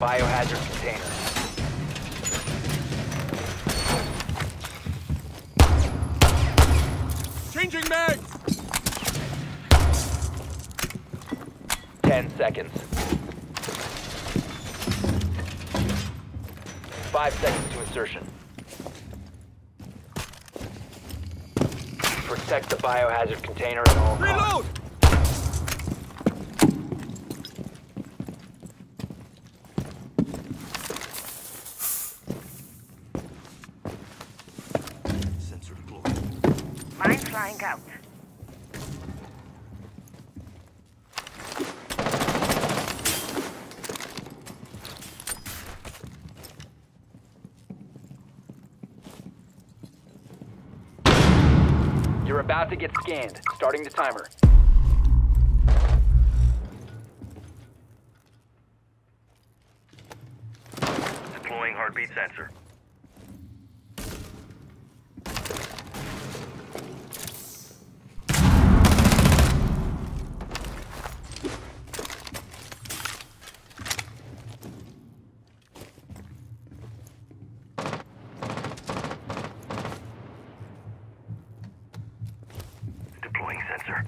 Biohazard container. Changing mag! Ten seconds. Five seconds to insertion. Protect the biohazard container at all. Reload! About to get scanned. Starting the timer. Deploying heartbeat sensor. Sensor.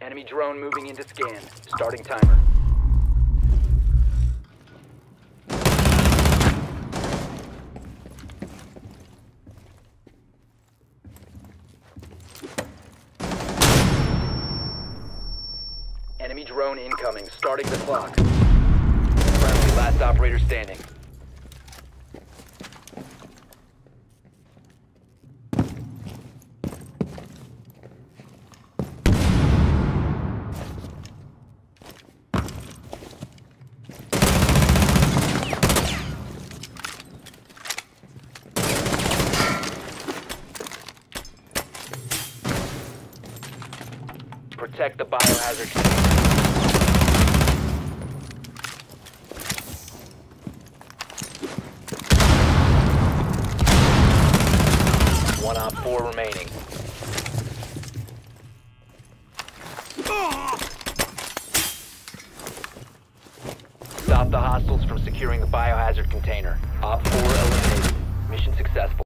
Enemy drone moving into scan. Starting timer. Enemy drone incoming. Starting the clock. Friendly last operator standing. Protect the biohazard container. One op four remaining. Stop the hostiles from securing the biohazard container. Op 4 eliminated. Mission successful.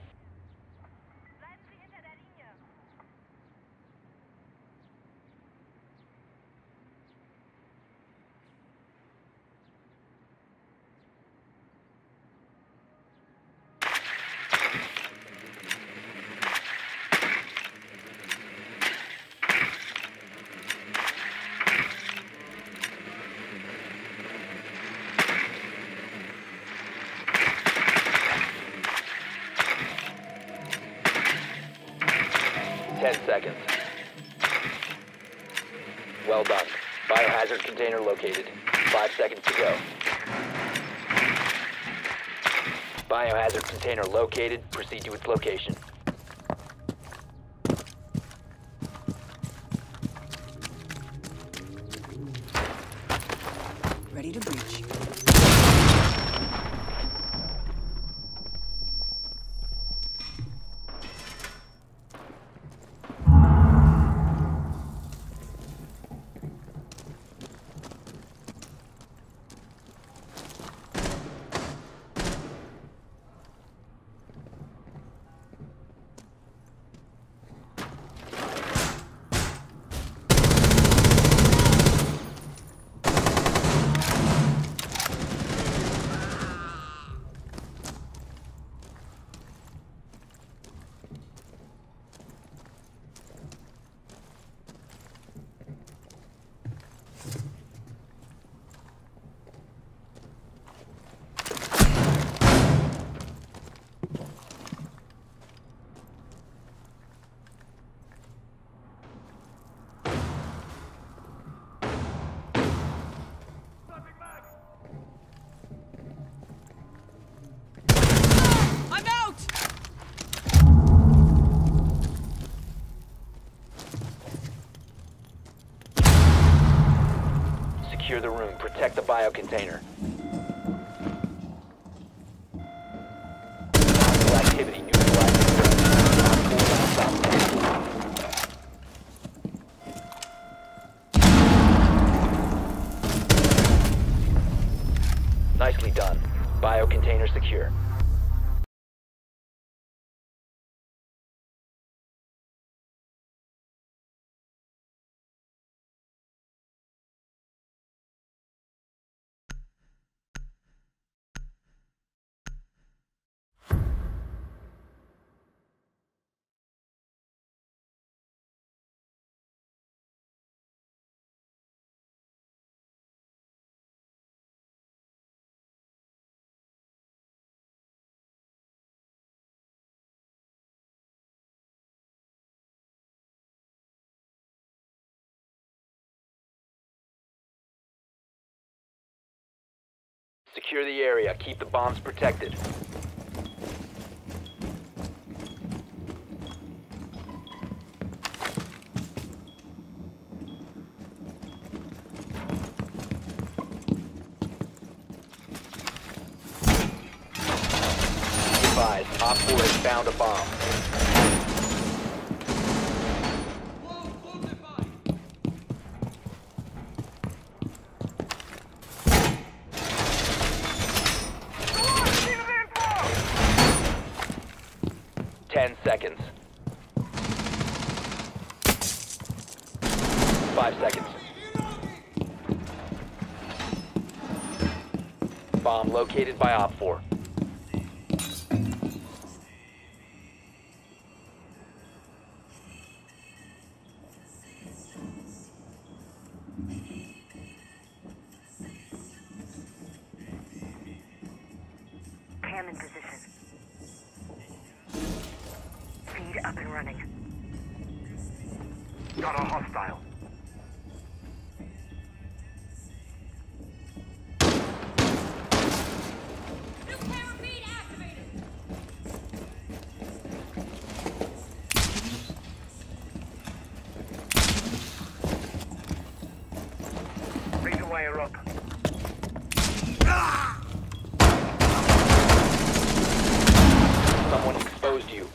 Well done. Biohazard container located. Five seconds to go. Biohazard container located. Proceed to its location. Protect the bio container. Hostile activity neutralizing threat. Op 4 last stop. Nicely done. Bio container secure. Secure the area. Keep the bombs protected. Op 4 has found a bomb. Ten seconds. Five seconds. Bomb located by Op 4. Got a hostile. New camera feed activated. Razor wire up. Someone exposed you.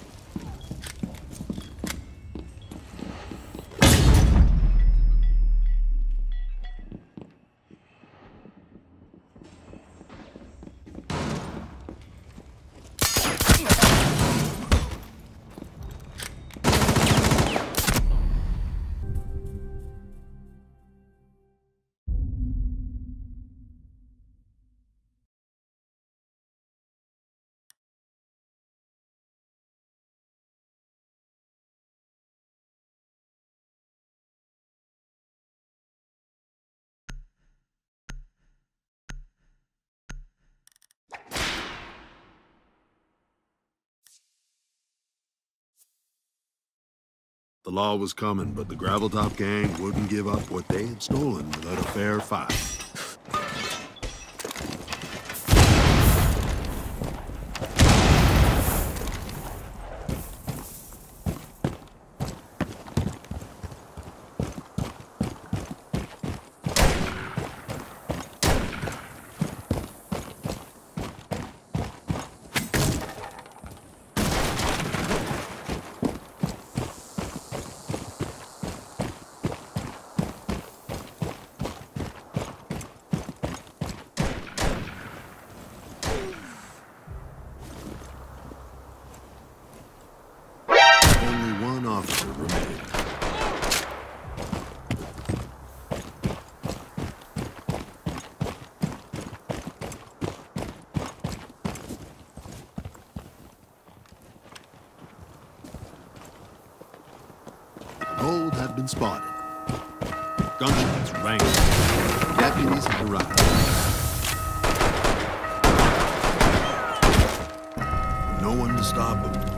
The law was coming, but the Graveltop gang wouldn't give up what they had stolen without a fair fight. Been spotted. Gunshots rang. Deputies had arrived. No one to stop them.